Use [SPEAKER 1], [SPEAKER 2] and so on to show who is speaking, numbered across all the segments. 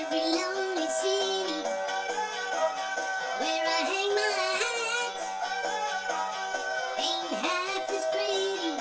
[SPEAKER 1] every lonely city where I hang my hat. Ain't half as pretty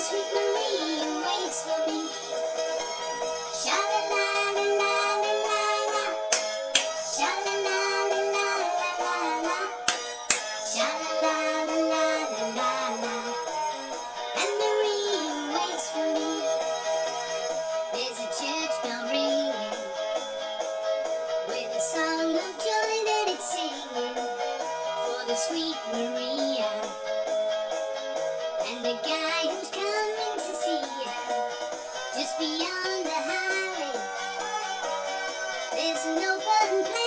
[SPEAKER 1] sweet Maria waits for me. Sha la la la la la la. Sha la la la la la la. Sha la la la la la. And waits for me. There's a church bell ringing with a song of joy that it's singing for the sweet Maria and the guy who an open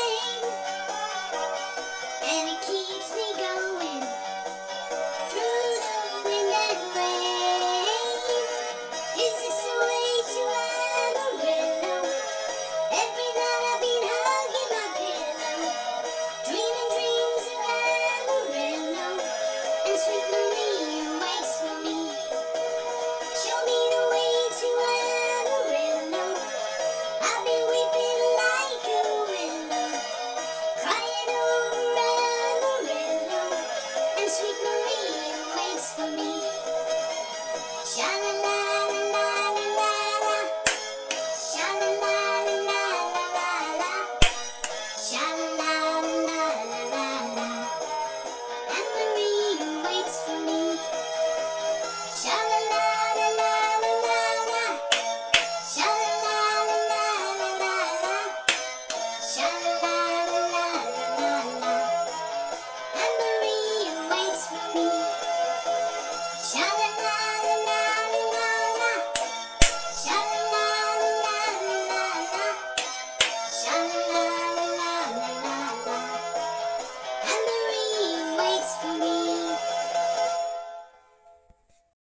[SPEAKER 1] sweet